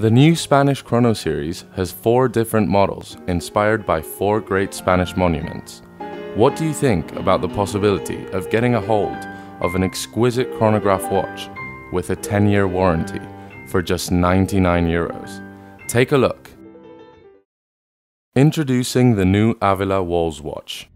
The new Spanish Chrono series has four different models inspired by four great Spanish monuments. What do you think about the possibility of getting a hold of an exquisite chronograph watch with a 10 year warranty for just 99 euros? Take a look. Introducing the new Avila Walls watch.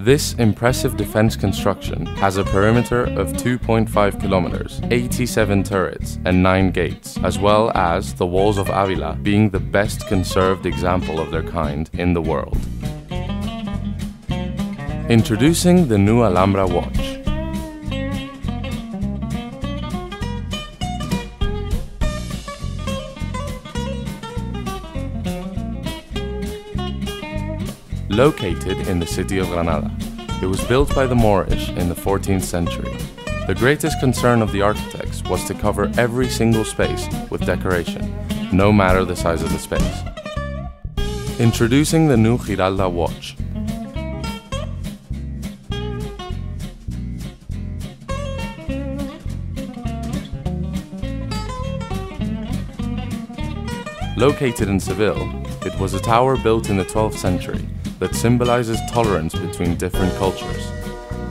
This impressive defense construction has a perimeter of 2.5 kilometers, 87 turrets, and 9 gates, as well as the walls of Avila being the best conserved example of their kind in the world. Introducing the new Alhambra watch. Located in the city of Granada, it was built by the Moorish in the 14th century. The greatest concern of the architects was to cover every single space with decoration, no matter the size of the space. Introducing the new Giralda watch. Located in Seville, it was a tower built in the 12th century that symbolizes tolerance between different cultures.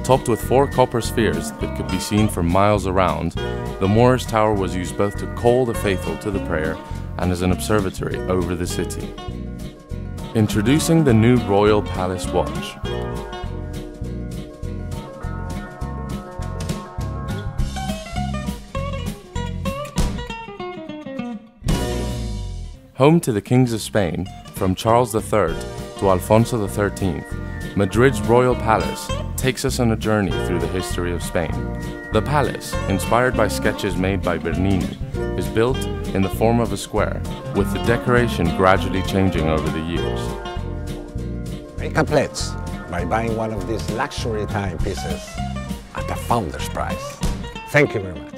Topped with four copper spheres that could be seen for miles around, the Moorish Tower was used both to call the faithful to the prayer and as an observatory over the city. Introducing the new Royal Palace Watch. Home to the kings of Spain, from Charles III to Alfonso XIII, Madrid's royal palace takes us on a journey through the history of Spain. The palace, inspired by sketches made by Bernini, is built in the form of a square, with the decoration gradually changing over the years. Make a pledge by buying one of these luxury timepieces at the founder's price. Thank you very much.